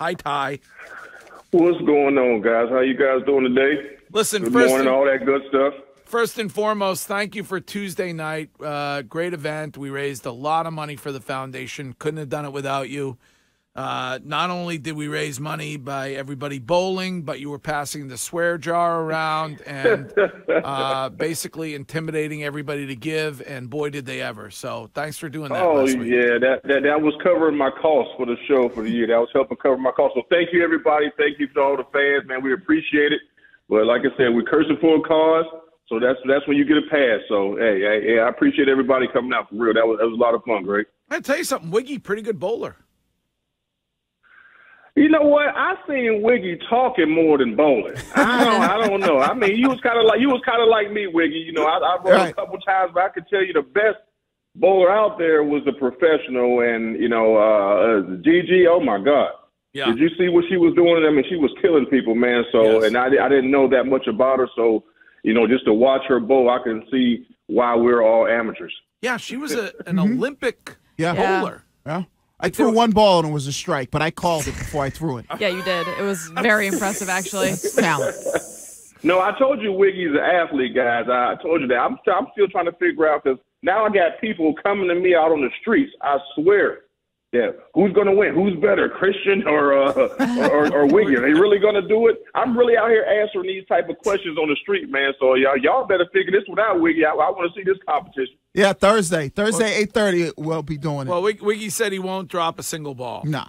Hi, Ty. What's going on, guys? How you guys doing today? Listen, Good first morning, and, all that good stuff. first and foremost, thank you for Tuesday night. Uh, great event. We raised a lot of money for the foundation. Couldn't have done it without you. Uh, not only did we raise money by everybody bowling, but you were passing the swear jar around and uh, basically intimidating everybody to give. And boy, did they ever! So thanks for doing that. Oh yeah, that, that that was covering my costs for the show for the year. That was helping cover my costs. So thank you, everybody. Thank you to all the fans, man. We appreciate it. But like I said, we're cursing for a cause, so that's that's when you get a pass. So hey, hey, hey I appreciate everybody coming out for real. That was that was a lot of fun, Greg. I tell you something, Wiggy, pretty good bowler. You know what? I seen Wiggy talking more than bowling. I don't, I don't know. I mean, you was kind of like you was kind of like me, Wiggy. You know, I, I rode Right. a couple times, but I could tell you the best bowler out there was a professional, and you know, uh, uh, Gigi. Oh my God! Yeah. Did you see what she was doing? I mean, she was killing people, man. So, Yes. and I, I didn't know that much about her. So, you know, just to watch her bowl, I can see why we're all amateurs. Yeah, she was a, an Olympic Yeah. Yeah. bowler. Yeah. I threw one ball and it was a strike, but I called it before I threw it. Yeah, you did. It was very impressive, actually. Talent. No, I told you Wiggy's an athlete, guys. I told you that. I'm, I'm still trying to figure out because now I got people coming to me out on the streets. I swear. Yeah, who's going to win? Who's better, Christian or uh, or, or, or Wiggy? Are they really going to do it? I'm really out here answering these type of questions on the street, man. So y'all, y'all better figure this one out, Wiggy. I, I want to see this competition. Yeah, Thursday. Thursday, eight thirty. We'll be doing it. Well, Wiggy said he won't drop a single ball no.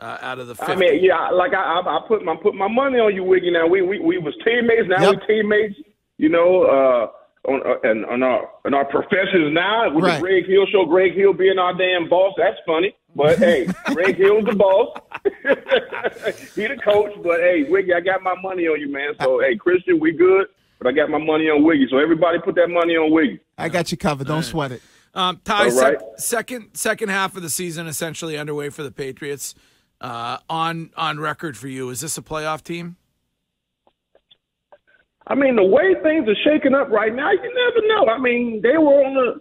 uh, out of the 50. I mean, yeah, like I, I, I put my put my money on you, Wiggy. Now we we, we was teammates. Now Yep. we teammates. You know, uh, on uh, and on our on our professions now with Right. the Greg Hill show. Greg Hill being our damn boss. That's funny. But hey, Greg Hill's the boss. he the coach. But hey, Wiggy, I got my money on you, man. So hey, Christian, we good. But I got my money on Wiggy. So everybody put that money on Wiggy. I got you covered. Don't sweat it. Um, Ty, All sec- second second half of the season essentially underway for the Patriots. Uh, on on record for you, is this a playoff team? I mean, the way things are shaking up right now, you never know. I mean, they were on the.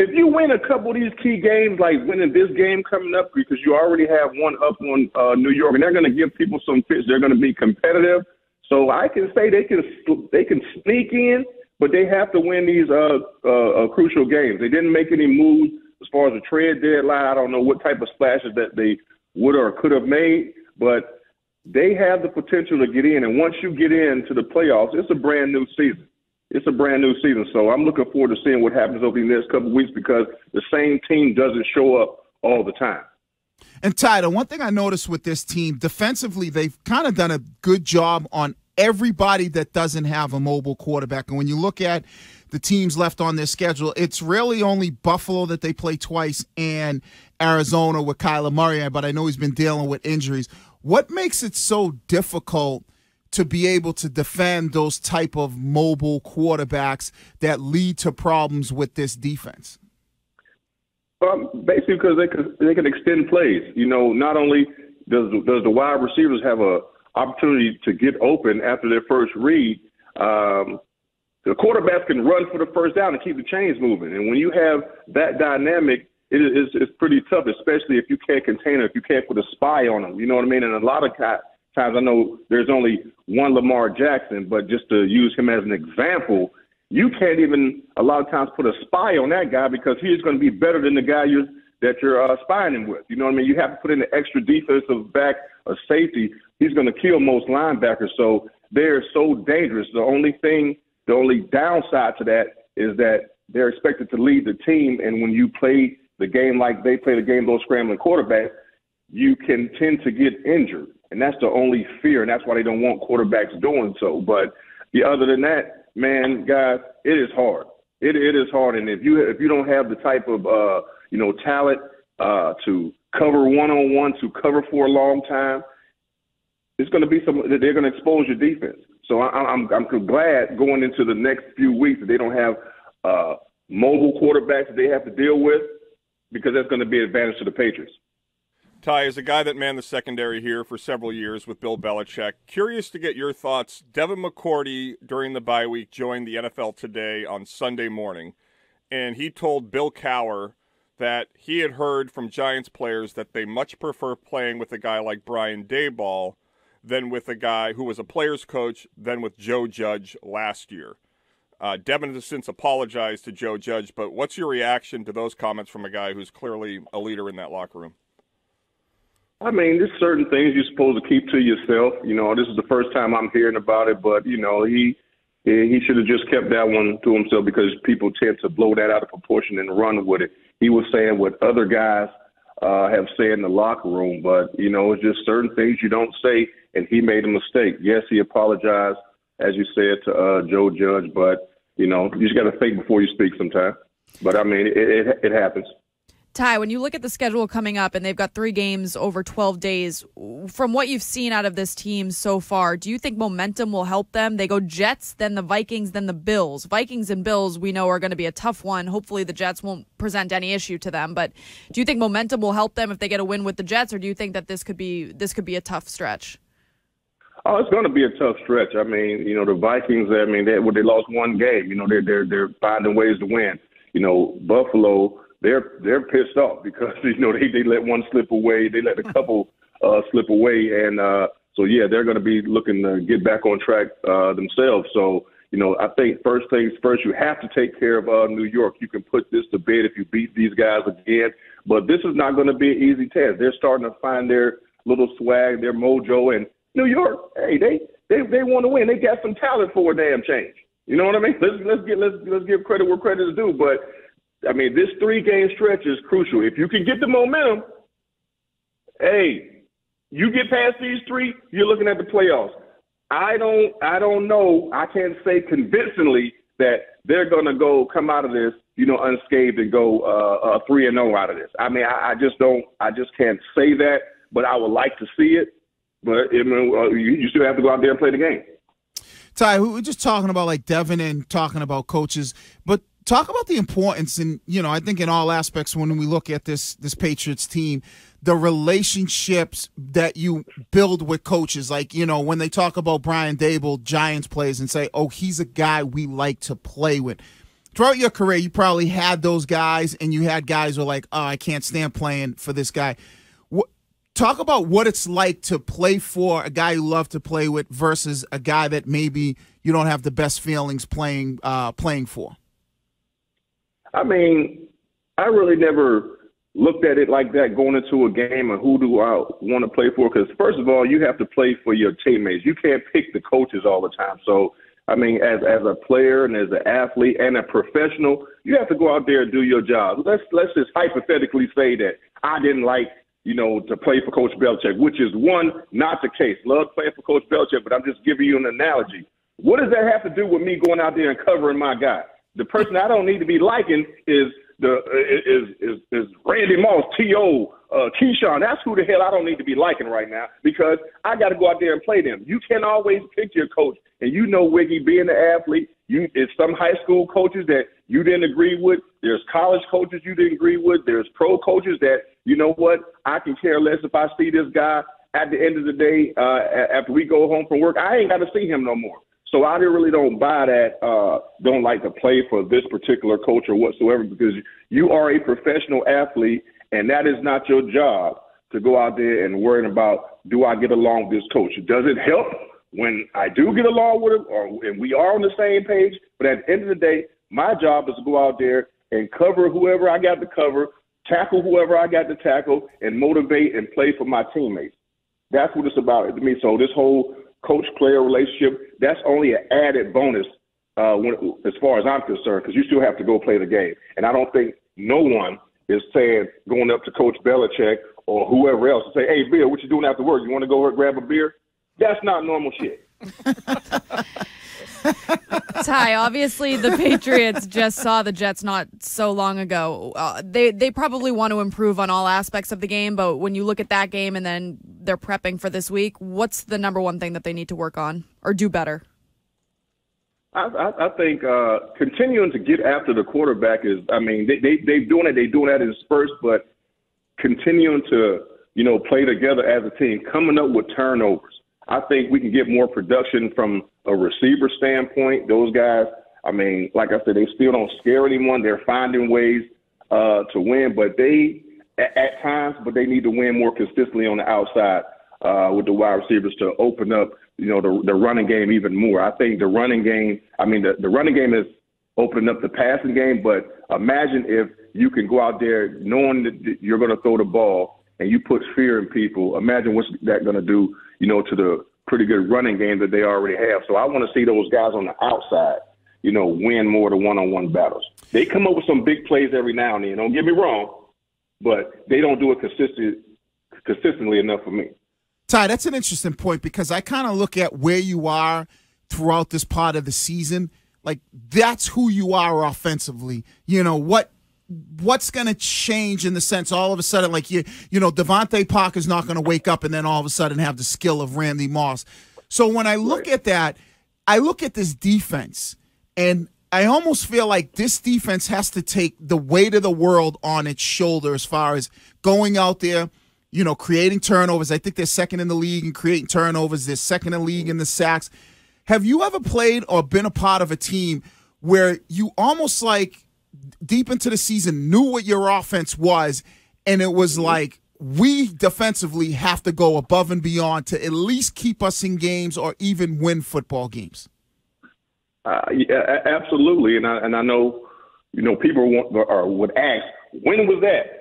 If you win a couple of these key games, like winning this game coming up, because you already have one up on uh, New York, and they're going to give people some fits. They're going to be competitive. So I can say they can they can sneak in, but they have to win these uh, uh, uh, crucial games. They didn't make any moves as far as the trade deadline. I don't know what type of splashes that they would or could have made, but they have the potential to get in. And once you get into the playoffs, it's a brand new season. It's a brand new season. So I'm looking forward to seeing what happens over the next couple of weeks because the same team doesn't show up all the time. And Ty, the one thing I noticed with this team, defensively, they've kind of done a good job on everybody that doesn't have a mobile quarterback. And when you look at the teams left on their schedule, it's really only Buffalo that they play twice and Arizona with Kyler Murray, but I know he's been dealing with injuries. What makes it so difficult to be able to defend those type of mobile quarterbacks that lead to problems with this defense? Um, basically, because they can they can extend plays. You know, not only does does the wide receivers have a opportunity to get open after their first read, um, the quarterbacks can run for the first down and keep the chains moving. And when you have that dynamic, it is it's pretty tough, especially if you can't contain it, if you can't put a spy on them. You know what I mean? And a lot of ti- times, I know there's only one Lamar Jackson, but just to use him as an example, you can't even a lot of times put a spy on that guy because he's going to be better than the guy you're that you're uh, spying him with. You know what I mean? You have to put in the extra defensive back, a safety. He's going to kill most linebackers. So they're so dangerous. The only thing, the only downside to that is that they're expected to lead the team, and when you play the game like they play the game, those scrambling quarterbacks, you can tend to get injured, and that's the only fear, and that's why they don't want quarterbacks doing so. But yeah, other than that, man, guys, it is hard. It it is hard, and if you if you don't have the type of uh you know talent uh to cover one on one, to cover for a long time, it's going to be some. They're going to expose your defense. So I, I'm I'm glad going into the next few weeks that they don't have uh mobile quarterbacks that they have to deal with because that's going to be an advantage to the Patriots. Ty, as a guy that manned the secondary here for several years with Bill Belichick, curious to get your thoughts. Devin McCourty, during the bye week, joined the NFL today on Sunday morning, and he told Bill Cowher that he had heard from Giants players that they much prefer playing with a guy like Brian Daboll than with a guy who was a player's coach than with Joe Judge last year. Uh, Devin has since apologized to Joe Judge, but what's your reaction to those comments from a guy who's clearly a leader in that locker room? I mean, there's certain things you're supposed to keep to yourself. You know, this is the first time I'm hearing about it, but you know, he he should have just kept that one to himself because people tend to blow that out of proportion and run with it. He was saying what other guys uh, have said in the locker room, but you know, it's just certain things you don't say, and he made a mistake. Yes, he apologized, as you said to uh, Joe Judge, but you know, you just got to think before you speak sometimes. But I mean, it, it, it happens. Ty, when you look at the schedule coming up and they've got three games over 12 days, from what you've seen out of this team so far, do you think momentum will help them? They go Jets, then the Vikings, then the Bills. Vikings and Bills, we know, are going to be a tough one. Hopefully, the Jets won't present any issue to them. But do you think momentum will help them if they get a win with the Jets, or do you think that this could be this could be a tough stretch? Oh, it's going to be a tough stretch. I mean, you know, the Vikings. I mean, they well, they lost one game. You know, they're they're they're finding ways to win. You know, Buffalo they're they're pissed off because you know they they let one slip away, they let a couple uh, slip away, and uh, so yeah, they're going to be looking to get back on track uh, themselves. So you know, I think first things first, you have to take care of uh, New York. You can put this to bed if you beat these guys again, but this is not going to be an easy test. They're starting to find their little swag, their mojo, and New York, hey, they they they want to win. They got some talent for a damn change. You know what I mean? Let's let's get let's let's give credit where credit is due, but I mean, this three game stretch is crucial. If you can get the momentum, hey, you get past these three, you're looking at the playoffs. I don't I don't know. I can't say convincingly that they're gonna go come out of this, you know, unscathed and go uh, uh three and zero oh out of this. I mean, I, I just don't. I just can't say that. But I would like to see it. But I mean, uh, you, you still have to go out there and play the game. Ty, we were just talking about like Devin and talking about coaches, but talk about the importance and you know i think in all aspects when we look at this this patriots team the relationships that you build with coaches. Like you know when they talk about brian daboll giants plays and say oh he's a guy we like to play with. Throughout your career you probably had those guys and you had guys who are like oh i can't stand playing for this guy. Talk about what it's like to play for a guy you love to play with versus a guy that maybe you don't have the best feelings playing uh, playing for I mean, I really never looked at it like that going into a game and who do I want to play for? Because first of all, you have to play for your teammates. You can't pick the coaches all the time. So I mean, as as a player and as an athlete and a professional, you have to go out there and do your job. Let's let's just hypothetically say that I didn't like you know to play for Coach Belichick, which is one not the case. Love playing for Coach Belichick, but I'm just giving you an analogy. What does that have to do with me going out there and covering my guy? The person I don't need to be liking is the is is is Randy Moss, T.O., uh, Keyshawn. That's who the hell I don't need to be liking right now because I got to go out there and play them. You can always pick your coach, and you know, Wiggy, being an athlete, you it's some high school coaches that you didn't agree with. There's college coaches you didn't agree with. There's pro coaches that you know what I can care less if I see this guy at the end of the day uh, after we go home from work. I ain't got to see him no more. So I really don't buy that. Uh, don't like to play for this particular coach or whatsoever because you are a professional athlete, and that is not your job to go out there and worrying about do I get along with this coach. Does it help when I do get along with him, or and we are on the same page? But at the end of the day, my job is to go out there and cover whoever I got to cover, tackle whoever I got to tackle, and motivate and play for my teammates. That's what it's about to me. So this whole coach player relationship, that's only an added bonus uh, when, as far as I'm concerned, because you still have to go play the game. And I don't think no one is saying going up to Coach Belichick or whoever else and say, "Hey, Bill, what you doing after work? You want to go grab a beer?" That's not normal shit. Ty, obviously the Patriots just saw the Jets not so long ago. Uh, they they probably want to improve on all aspects of the game, but when you look at that game and then they're prepping for this week, what's the number one thing that they need to work on or do better? I, I, I think uh, continuing to get after the quarterback is. I mean, they they they doing it. They're doing that in spurts, but continuing to you know play together as a team, coming up with turnovers. I think we can get more production from a receiver standpoint. Those guys, I mean, like I said, they still don't scare anyone. They're finding ways uh, to win, but they at, at times, but they need to win more consistently on the outside uh, with the wide receivers to open up, you know, the, the running game even more. I think the running game, I mean, the, the running game is opening up the passing game, but imagine if you can go out there knowing that you're going to throw the ball and you put fear in people. Imagine what's that going to do, you know, to the pretty good running game that they already have. So I want to see those guys on the outside, you know, win more the one-on-one battles. They come up with some big plays every now and then. Don't get me wrong, but they don't do it consistent, consistently enough for me. Ty, that's an interesting point because I kind of look at where you are throughout this part of the season. Like that's who you are offensively. You know what what's going to change in the sense all of a sudden like you you know DeVante Parker's not going to wake up and then all of a sudden have the skill of Randy Moss. So when I look right. at that, I look at this defense and I almost feel like this defense has to take the weight of the world on its shoulder as far as going out there you know, creating turnovers. I think they're second in the league in creating turnovers. They're second in the league in the sacks. Have you ever played or been a part of a team where you almost like deep into the season knew what your offense was, and it was mm-hmm. like we defensively have to go above and beyond to at least keep us in games or even win football games? Uh, yeah, absolutely, and I and I know, you know, people want or would ask, when was that?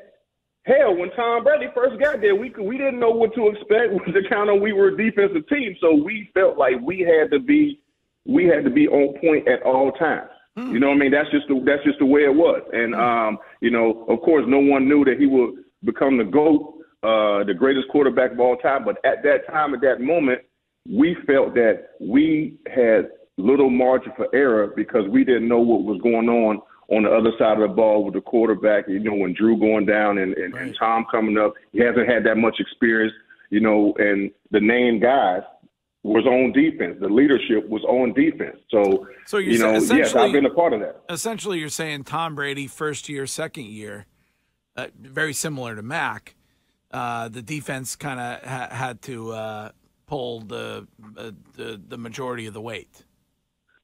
Hell, when Tom Brady first got there, we we didn't know what to expect to count on we were a defensive team, so we felt like we had to be we had to be on point at all times. Mm. You know what I mean? That's just the, that's just the way it was. And mm. um, you know, of course, no one knew that he would become the goat, uh, the greatest quarterback of all time. But at that time, at that moment, we felt that we had little margin for error because we didn't know what was going on on the other side of the ball with the quarterback. You know, when Drew going down and, and, right. and Tom coming up, he hasn't had that much experience. You know, and the name guys was on defense. The leadership was on defense. So, so you know, yes, I've been a part of that. Essentially, you're saying Tom Brady first year, second year, uh, very similar to Mac. Uh, the defense kind of ha- had to uh, pull the, uh, the the majority of the weight.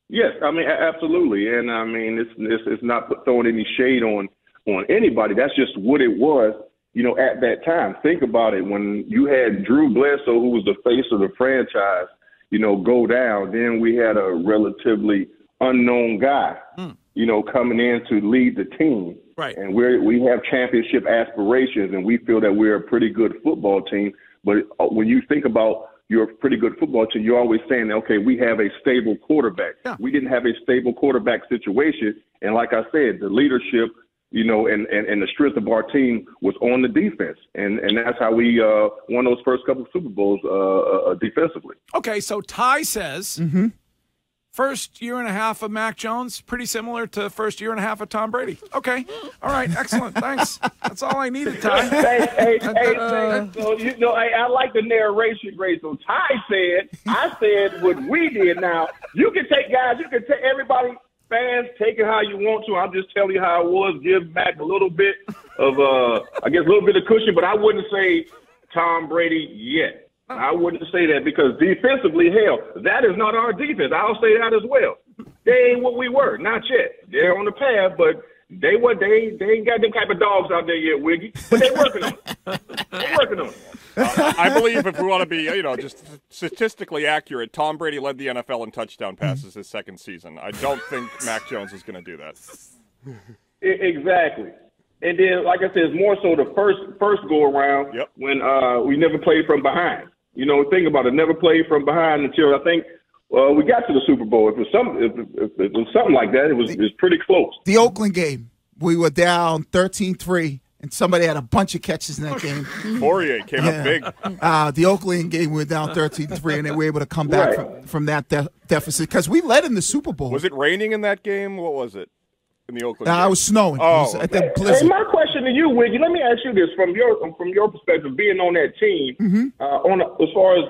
Yes, I mean absolutely, and I mean it's it's, it's not throwing any shade on on anybody. That's just what it was, you know, at that time. Think about it when you had Drew Bledsoe, who was the face of the franchise, you know, go down. Then we had a relatively unknown guy, mm. you know, coming in to lead the team. Right. And we we have championship aspirations, and we feel that we're a pretty good football team. But uh, when you think about you're a pretty good football team, you're always saying, okay, we have a stable quarterback. Yeah. We didn't have a stable quarterback situation. And like I said, the leadership, you know, and, and, and the strength of our team was on the defense. And, and that's how we uh, won those first couple of Super Bowls uh, uh, defensively. Okay, so Ty says mm-hmm. First year and a half of Mac Jones, pretty similar to first year and a half of Tom Brady. Okay. All right. Excellent. Thanks. That's all I needed, Ty. Hey, hey, hey, uh, so, you know, I, I like the narration, Ray. So Ty said, I said what we did. Now, you can take guys, you can take everybody, fans, take it how you want to. I'm just telling you how it was. Give Mac a little bit of, uh, I guess, a little bit of cushion, but I wouldn't say Tom Brady yet. I wouldn't say that because defensively, hell, that is not our defense. I'll say that as well. They ain't what we were, not yet. They're on the path, but they what they they ain't got them type of dogs out there yet, Wiggy. But they're working on it. They working on it. Uh, I believe if we want to be, you know, just statistically accurate, Tom Brady led the NFL in touchdown passes his second season. I don't think Mac Jones is going to do that. Exactly. And then, like I said, it's more so the first first go around yep. when uh, we never played from behind. You know, think about it. Never played from behind until I think well, we got to the Super Bowl. If it was some, if, if it was something like that, it was it was pretty close. The Oakland game, we were down 13-3, and somebody had a bunch of catches in that game. Fauria came yeah. up big. Uh, the Oakland game, we were down 13-3, and they were able to come back right. from, from that de- deficit because we led in the Super Bowl. Was it raining in that game? What was it? In the Oakland. Uh, I was snowing. Oh, was at the blizzard. Hey, my question to you, Wiggy, let me ask you this from your from your perspective, being on that team, mm-hmm. uh, on as far as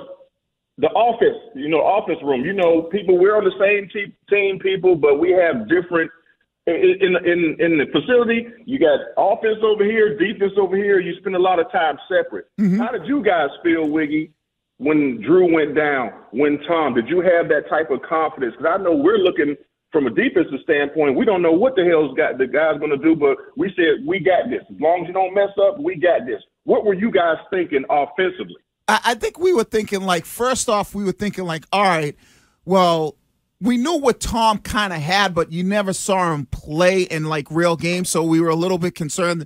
the office, you know, office room. You know, people we're on the same te- team, people, but we have different. In, in in the facility, you got offense over here, defense over here. You spend a lot of time separate. Mm-hmm. How did you guys feel, Wiggy, when Drew went down? When Tom, did you have that type of confidence? Because I know we're looking from a defensive standpoint, we don't know what the hell's got the guy's going to do, but we said we got this. As long as you don't mess up, we got this. What were you guys thinking offensively? I, I think we were thinking like first off, we were thinking like, all right, well, we knew what Tom kind of had, but you never saw him play in like real games, so we were a little bit concerned.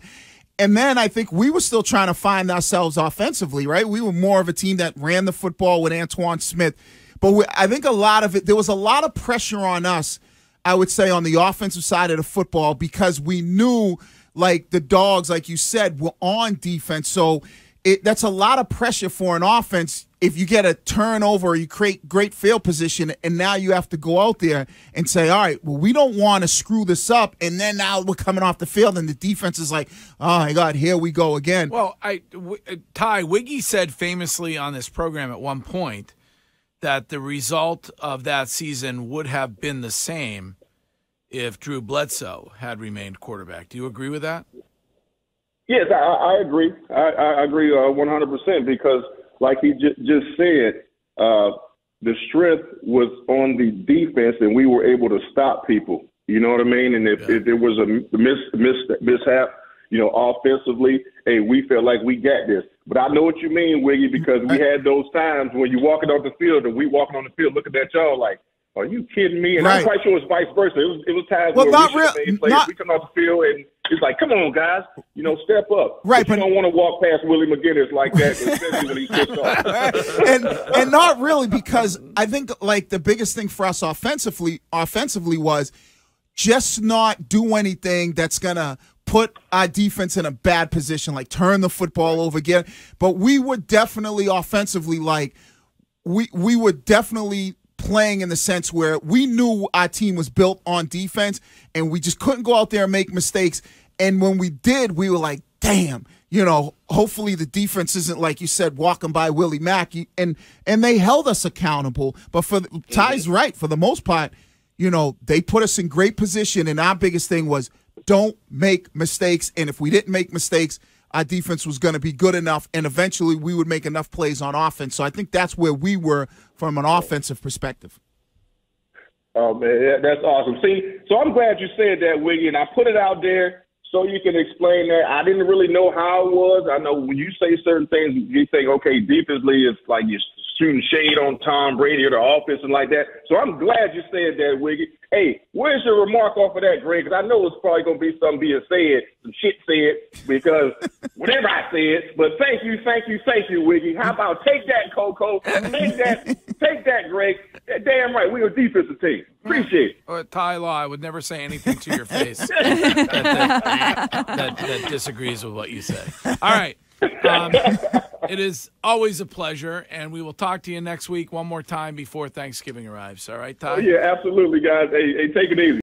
And then I think we were still trying to find ourselves offensively, right? We were more of a team that ran the football with Antowain Smith. But we, I think a lot of it, there was a lot of pressure on us, I would say, on the offensive side of the football because we knew, like, the dogs, like you said, were on defense. So it, that's a lot of pressure for an offense if you get a turnover, you create great field position, and now you have to go out there and say, all right, well, we don't want to screw this up. And then now we're coming off the field, and the defense is like, oh my God, here we go again. Well, I, w- uh, Ty Wiggy said famously on this program at one point that the result of that season would have been the same if Drew Bledsoe had remained quarterback. Do you agree with that? Yes, I, I agree. I, I agree uh, 100% because, like he j- just said, uh, the strength was on the defense, and we were able to stop people. You know what I mean? And if, yeah. if there was a miss, miss, mishap, you know, offensively, hey, we felt like we got this. But I know what you mean, Wiggy, because we uh, had those times when you walking off the field and we walking on the field looking at y'all like, are you kidding me? And right. I'm quite sure it's vice versa. It was it was times well, where not we real, made plays. Not, we come off the field and it's like, come on, guys, you know, step up. Right, but, but you don't want to walk past Willie McGinest like that, especially when he's pissed off. and and not really because I think like the biggest thing for us offensively offensively was just not do anything that's gonna put our defense in a bad position, like turn the football over again. But we were definitely offensively like we we were definitely playing in the sense where we knew our team was built on defense and we just couldn't go out there and make mistakes. And when we did, we were like, damn, you know, hopefully the defense isn't like you said, walking by Willie Mack. And and they held us accountable. But for Ty's right, for the most part, you know, they put us in great position. And our biggest thing was don't make mistakes. And if we didn't make mistakes, our defense was going to be good enough, and eventually we would make enough plays on offense. So I think that's where we were from an offensive perspective. Oh man, that's awesome. See, so I'm glad you said that, Wiggy, and I put it out there so you can explain that. I didn't really know how it was. I know when you say certain things, you think, okay, defensively, it's like you're shooting shade on Tom Brady or the offense and like that. So I'm glad you said that, Wiggy. Hey, where's your remark off of that, Greg? Because I know it's probably going to be something being said, some shit said, because whatever I said. But thank you, thank you, thank you, Wiggy. How about take that, Coco? Take that, take that, Greg. Damn right, we're a defensive team. Appreciate it. Uh, Ty Law, I would never say anything to your face that, that, that, that disagrees with what you say. All right. Um, it is always a pleasure, and we will talk to you next week one more time before Thanksgiving arrives. All right, Ty? Oh, yeah, absolutely, guys. Hey, hey, take it easy.